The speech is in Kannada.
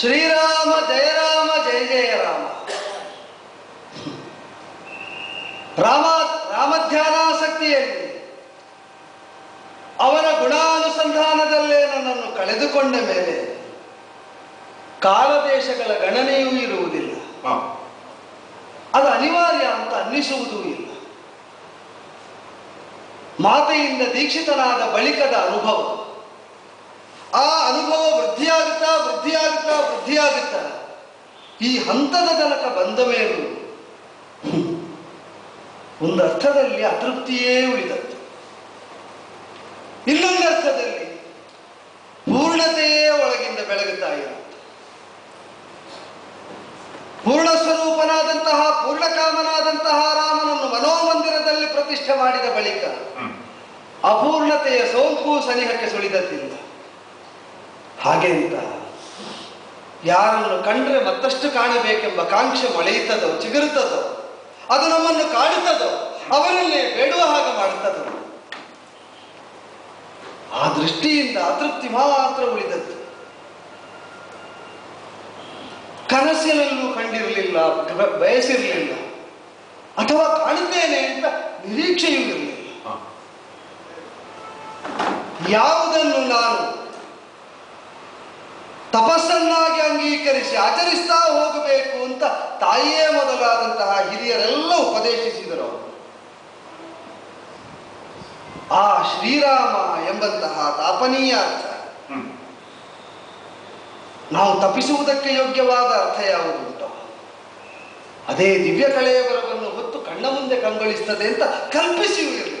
ಶ್ರೀರಾಮ ಜಯ ರಾಮ ಜಯ ಜಯ ರಾಮ. ರಾಮ ರಾಮಧ್ಯಾನಾಸಕ್ತಿಯಲ್ಲಿ ಅವನ ಗುಣಾನುಸಂಧಾನದಲ್ಲೇ ನನ್ನನ್ನು ಕಳೆದುಕೊಂಡ ಮೇಲೆ ಕಾಲದೇಶಗಳ ಗಣನೆಯೂ ಇರುವುದಿಲ್ಲ. ಅದು ಅನಿವಾರ್ಯ ಅಂತ ಅನ್ನಿಸುವುದೂ ಇಲ್ಲ. ಮಾತೆಯಿಂದ ದೀಕ್ಷಿತನಾದ ಬಳಿಕದ ಅನುಭವ ಆ ಅನುಭವ ವೃದ್ಧಿಯಾಗುತ್ತಾ ವೃದ್ಧಿಯಾಗುತ್ತಾ ವೃದ್ಧಿಯಾಗುತ್ತಾ ಈ ಹಂತದ ತನಕ ಬಂದ ಮೇಲೂ ಒಂದು ಅರ್ಥದಲ್ಲಿ ಅತೃಪ್ತಿಯೇ ಉಳಿದದ್ದು. ಇನ್ನೊಂದು ಅರ್ಥದಲ್ಲಿ ಪೂರ್ಣತೆಯೇ ಒಳಗಿಂದ ಬೆಳಗುತ್ತಾ ಇರುತ್ತೆ ಪೂರ್ಣ ಸ್ವರೂಪನಾದಂತಹ ಪೂರ್ಣಕಾಮನಾದಂತಹ ರಾಮನನ್ನು ಮನೋಮಂದಿರದಲ್ಲಿ ಪ್ರತಿಷ್ಠೆ ಮಾಡಿದ ಬಳಿಕ ಅಪೂರ್ಣತೆಯ ಸೋಂಕು ಸನಿಹಕ್ಕೆ ಸುಳಿದದ್ದಿಲ್ಲ ಹಾಗೆ ಅಂತ ಯಾರನ್ನು ಕಂಡ್ರೆ ಮತ್ತಷ್ಟು ಕಾಣಬೇಕೆಂಬ ಕಾಂಕ್ಷೆ ಮೊಳೆಯುತ್ತದೋ ಚಿಗುರುತ್ತದೋ ಅದು ನಮ್ಮನ್ನು ಕಾಡುತ್ತದೋ ಅವರನ್ನೇ ಬೇಡುವ ಹಾಗೆ ಮಾಡುತ್ತದೋ. ಆ ದೃಷ್ಟಿಯಿಂದ ಅತೃಪ್ತಿ ಮಾತ್ರ ಉಳಿದದ್ದು. ಕನಸಿನಲ್ಲೂ ಕಂಡಿರಲಿಲ್ಲ ಬಯಸಿರಲಿಲ್ಲ ಅಥವಾ ಕಾಣುತ್ತೇನೆ ಅಂತ ನಿರೀಕ್ಷೆಯೂ ಇರಲಿಲ್ಲ. ಯಾವುದನ್ನು ನಾನು ಅಂಗೀಕರಿಸಿ ಆಚರಿಸ್ತಾ ಹೋಗಬೇಕು ಅಂತ ತಾಯಿಯೇ ಮೊದಲಾದಂತಹ ಹಿರಿಯರೆಲ್ಲ ಉಪದೇಶಿಸಿದರು. ಆ ಶ್ರೀರಾಮ ಎಂಬಂತಹ ತಾಪನೀಯ ಅರ್ಥ. ನಾವು ತಪ್ಪಿಸುವುದಕ್ಕೆ ಯೋಗ್ಯವಾದ ಅರ್ಥ ಯಾವುದುಂಟು ಅದೇ ದಿವ್ಯ ಕಳೆಯವರವನ್ನು ಹೊತ್ತು ಕಣ್ಣ ಮುಂದೆ ಕಂಗೊಳಿಸ್ತದೆ ಅಂತ ಕಲ್ಪಿಸಿಯೂ ಇರಲಿಲ್ಲ